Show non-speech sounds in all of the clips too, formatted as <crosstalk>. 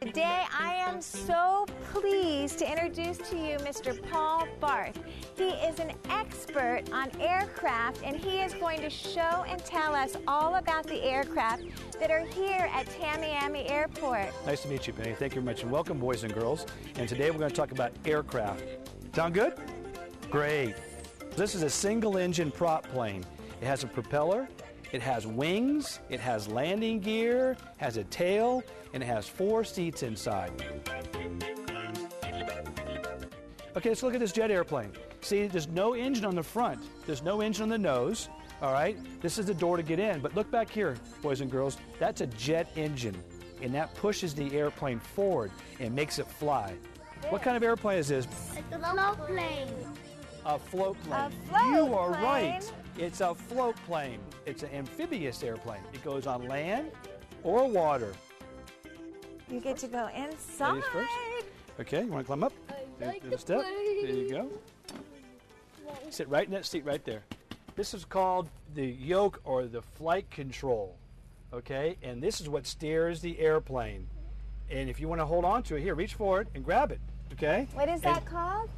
Today, I am so pleased to introduce to you Mr. Paul Barth. He is an expert on aircraft, and he is going to show and tell us all about the aircraft that are here at Tamiami Airport. Nice to meet you, Penny. Thank you very much, and welcome, boys and girls. And today we're going to talk about aircraft. Sound good? Great. This is a single engine prop plane. It has a propeller, it has wings, it has landing gear, has a tail, and it has four seats inside. Okay, let's look at this jet airplane. See, there's no engine on the front. There's no engine on the nose. All right, this is the door to get in. But look back here, boys and girls. That's a jet engine, and that pushes the airplane forward and makes it fly. What kind of airplane is this? It's a float plane. A float plane. A float you are plane? right. It's a float plane. It's an amphibious airplane. It goes on land or water. You get to go inside. First. Okay, you want to climb up? Do- like do the the step. plane. There you go. Sit right in that seat right there. This is called the yoke or the flight control. Okay, and this is what steers the airplane. And if you want to hold on to it, here, reach for it and grab it. Okay. What is And- that called?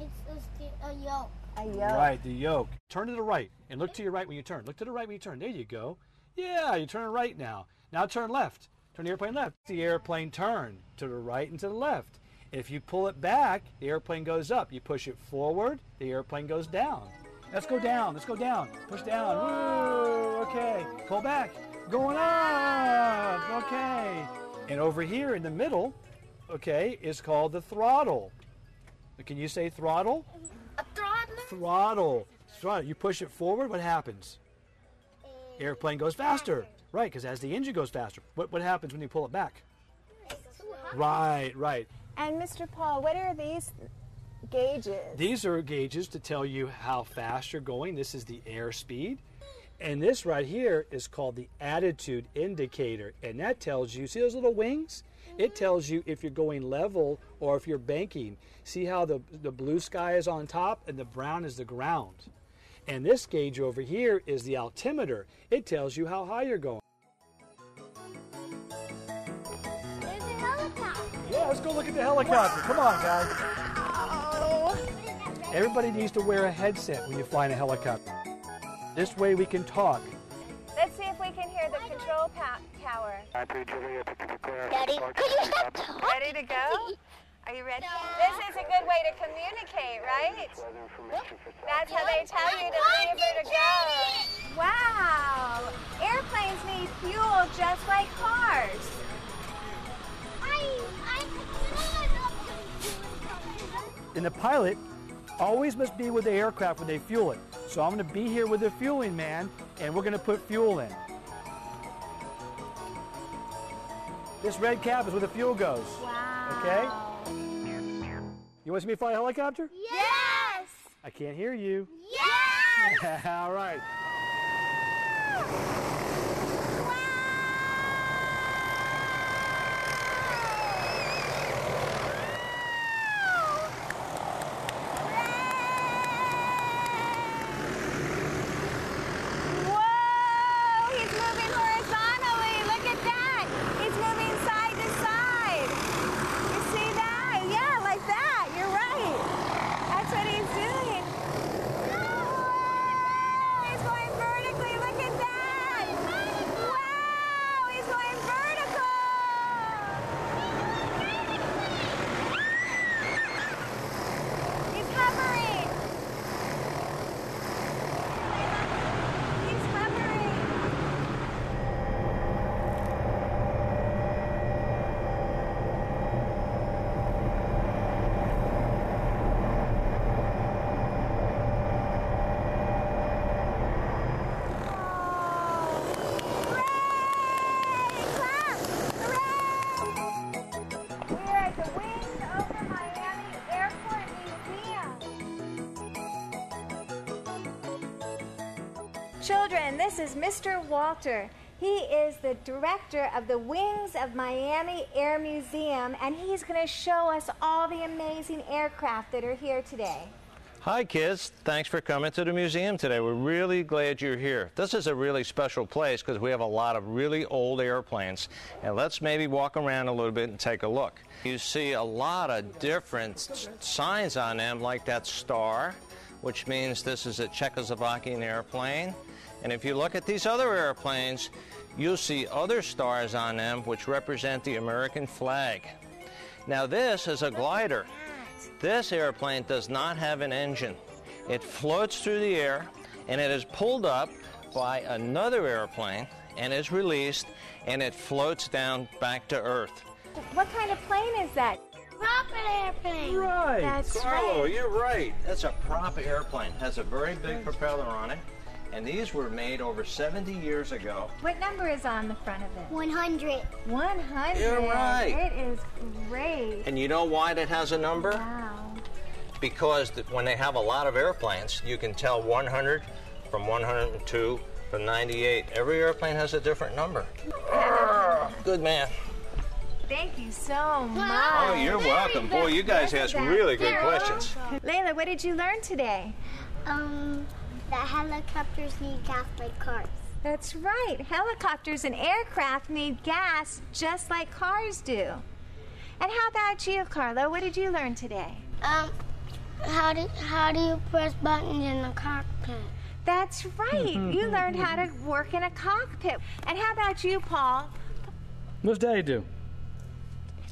It's a, sti- a yoke. A yoke. Right, the yoke. Turn to the right and look to your right when you turn. Look to the right when you turn. There you go. Yeah, you turn right now. Now turn left. Turn the airplane left. The airplane turn to the right and to the left. If you pull it back, the airplane goes up. You push it forward, the airplane goes down. Let's go down. Let's go down. Push down. Woo! Okay. Pull back. Going up. Okay. And over here in the middle, okay, is called the throttle. Can you say throttle? Throttle. Throttle. You push it forward, what happens? Airplane goes faster. Right, because as the engine goes faster, what, what happens when you pull it back? Right, right. And Mr. Paul, what are these gauges? These are gauges to tell you how fast you're going. This is the airspeed. And this right here is called the attitude indicator. And that tells you, see those little wings? It tells you if you're going level or if you're banking. See how the, the blue sky is on top and the brown is the ground. And this gauge over here is the altimeter. It tells you how high you're going. There's a helicopter. Yeah, let's go look at the helicopter. Come on, guys. Everybody needs to wear a headset when you fly in a helicopter. This way we can talk. Let's if we can hear the control pa- tower. Daddy, could you stop talking? Ready to go? Are you ready? This is a good way to communicate, right? That's how they tell you to leave or to go. Wow! Airplanes need fuel just like cars. I, I, And the pilot always must be with the aircraft when they fuel it. So I'm going to be here with the fueling man, and we're going to put fuel in. This red cap is where the fuel goes. Wow. Okay. You want to see me fly a helicopter? Yes! I can't hear you. Yes! <laughs> All right. Children, this is Mr. Walter. He is the director of the Wings Over Miami Air Museum, and he's going to show us all the amazing aircraft that are here today. Hi, kids. Thanks for coming to the museum today. We're really glad you're here. This is a really special place because we have a lot of really old airplanes. And let's maybe walk around a little bit and take a look. You see a lot of different signs on them, like that star, which means this is a Czechoslovakian airplane. And if you look at these other airplanes, you'll see other stars on them, which represent the American flag. Now, this is a glider. This airplane does not have an engine. It floats through the air and it is pulled up by another airplane and is released and it floats down back to Earth. What kind of plane is that? Rocket airplane. Right. That's Carlo, right. you're right. That's a prop airplane. Has a very big propeller on it. And these were made over 70 years ago. What number is on the front of it? 100. 100. You're right. It is great. And you know why that has a number? Wow. because th- when they have a lot of airplanes, you can tell 100 from 102 from 98. Every airplane has a different number. Good man. Thank you so much. Oh, you're welcome. Boy, you guys ask really good questions. Layla, what did you learn today? Um, that helicopters need gas like cars. That's right. Helicopters and aircraft need gas just like cars do. And how about you, Carlo? What did you learn today? Um, how do how do you press buttons in the cockpit? That's right. you learned how to work in a cockpit. And how about you, Paul? What's Daddy do?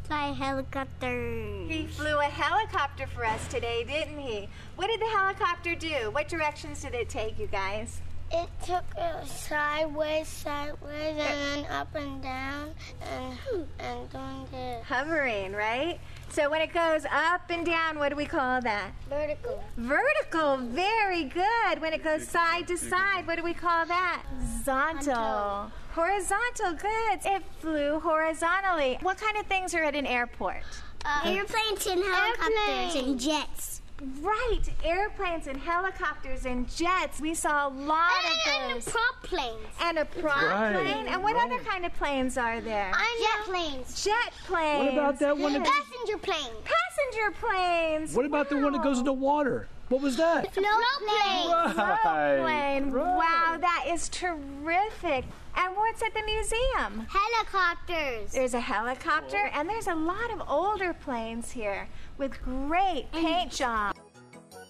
Fly helicopters. He flew a helicopter for us today, didn't he? What did the helicopter do? What directions did it take, you guys? It took it sideways, sideways, and then up and down, and and doing the Hovering, right? So when it goes up and down, what do we call that? vertical. Vertical, very good. When it goes side to side, what do we call that? Zontal. Horizontal, good. It flew horizontally. What kind of things are at an airport? Uh, airplanes and helicopters and jets. Right, airplanes and helicopters and jets. We saw a lot And, of and those. prop planes. And a prop Right, plane. And what other kind of planes are there? Jet planes. Jet planes. What about that one? That, Passenger planes. Passenger planes. what about the one that goes into water? What was that? Float planes. Right. plane. right. Wow, that is terrific. And what's at the museum? Helicopters. There's a helicopter, oh. and there's a lot of older planes here with great paint jobs.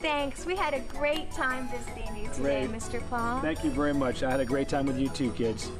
Thanks. We had a great time visiting you today, Great. Mr. Paul. Thank you very much. I had a great time with you too, kids.